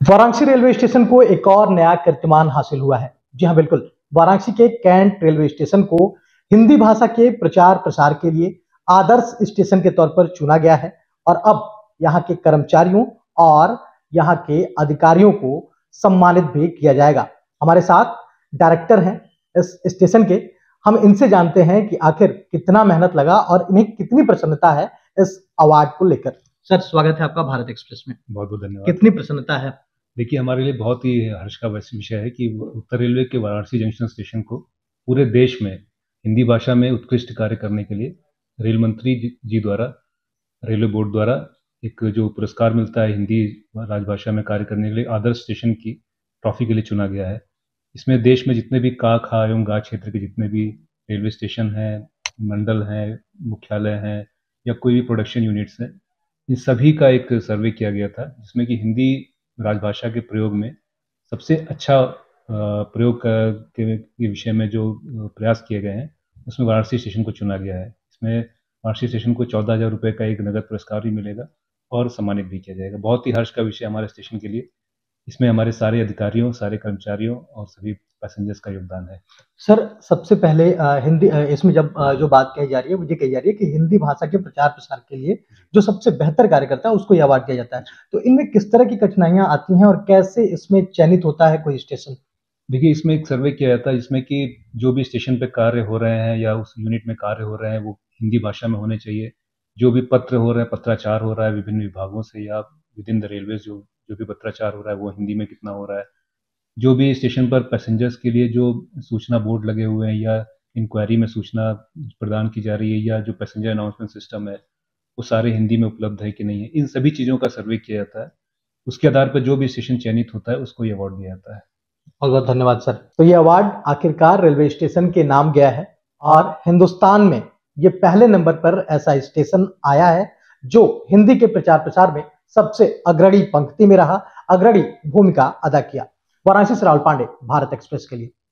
Varanasi railway station को एक और नया कीर्तिमान हासिल हुआ है। जी हाँ बिल्कुल। वाराणसी के कैंट रेलवे स्टेशन को हिंदी भाषा के प्रचार प्रसार के लिए आदर्श स्टेशन के तौर पर चुना गया है और अब यहाँ के कर्मचारियों और यहाँ के अधिकारियों को सम्मानित भी किया जाएगा। हमारे साथ डायरेक्टर हैं इस स्टेशन के। हम इनसे जानते हैं कि आखिर कितना मेहनत लगा और इन्हें कितनी प्रसन्नता है इस अवार्ड को लेकर। सर स्वागत है आपका भारत एक्सप्रेस में। बहुत बहुत धन्यवाद। कितनी प्रसन्नता है? देखिए, हमारे लिए बहुत ही हर्ष का विषय है कि उत्तर रेलवे के वाराणसी जंक्शन स्टेशन को पूरे देश में हिंदी भाषा में उत्कृष्ट कार्य करने के लिए रेल मंत्री जी द्वारा, रेलवे बोर्ड द्वारा एक जो पुरस्कार मिलता है हिंदी राजभाषा में कार्य करने के लिए आदर्श स्टेशन की ट्रॉफी के लिए चुना गया है। इसमें देश में जितने भी का खा एवं गा क्षेत्र के जितने भी रेलवे स्टेशन हैं, मंडल हैं, मुख्यालय हैं या कोई भी प्रोडक्शन यूनिट्स हैं, इन सभी का एक सर्वे किया गया था जिसमें कि हिंदी राजभाषा के प्रयोग में सबसे अच्छा प्रयोग के विषय में जो प्रयास किए गए हैं, उसमें वाराणसी स्टेशन को चुना गया है। इसमें वाराणसी स्टेशन को चौदह हज़ार रुपये का एक नगद पुरस्कार भी मिलेगा और सम्मानित भी किया जाएगा। बहुत ही हर्ष का विषय हमारे स्टेशन के लिए। इसमें हमारे सारे अधिकारियों, सारे कर्मचारियों और सभी पैसेंजर्स का योगदान है। सर सबसे पहले हिंदी इसमें जब जो बात कही जा रही है मुझे कही जा रही है कि हिंदी भाषा के प्रचार प्रसार के लिए जो सबसे बेहतर कार्य करता है उसको यह अवार्ड दिया जाता है। तो इनमें किस तरह की कठिनाइयाँ आती हैं और कैसे इसमें चयनित होता है कोई स्टेशन देखिए इसमें एक सर्वे किया जाता है जिसमें कि जो भी स्टेशन पे कार्य हो रहे हैं या उस यूनिट में कार्य हो रहे हैं वो हिंदी भाषा में होने चाहिए। जो भी पत्र हो रहे हैं पत्राचार हो रहा है विभिन्न विभागों से या विद इन द रेलवे जो जो भी पत्राचार हो रहा है वो हिंदी में कितना हो रहा है। जो भी स्टेशन पर पैसेंजर्स के लिए जो सूचना बोर्ड लगे हुए हैं या इंक्वायरी में सूचना प्रदान की जा रही है या जो पैसेंजर अनाउंसमेंट सिस्टम है, वो सारे हिंदी में उपलब्ध है कि नहीं है। इन सभी चीज़ों का सर्वे किया जाता है। उसके आधार पर जो भी स्टेशन चयनित होता है, उसको ये अवार्ड दिया जाता है। बहुत बहुत धन्यवाद, सर। तो ये अवार्ड आखिरकार रेलवे स्टेशन के नाम गया है और हिंदुस्तान में ये पहले नंबर पर ऐसा स्टेशन आया है, जो हिंदी के प्रचार प्रसार में सबसे अग्रणी पंक्ति में रहा, अग्रणी भूमिका अदा किया। वाराणसी से राहुल पांडे भारत एक्सप्रेस के लिए।